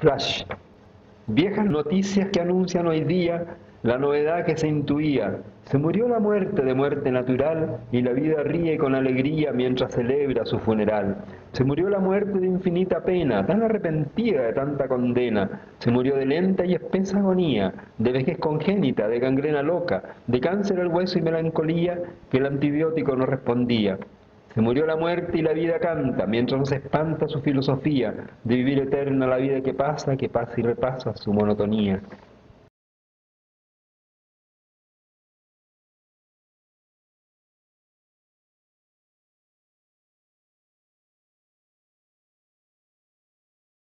Flash. Viejas noticias que anuncian hoy día la novedad que se intuía. Se murió la muerte de muerte natural y la vida ríe con alegría mientras celebra su funeral. Se murió la muerte de infinita pena, tan arrepentida de tanta condena. Se murió de lenta y espesa agonía, de vejez congénita, de gangrena loca, de cáncer al hueso y melancolía que el antibiótico no respondía. Se murió la muerte y la vida canta, mientras nos espanta su filosofía de vivir eterna la vida que pasa, que pasa y repasa su monotonía.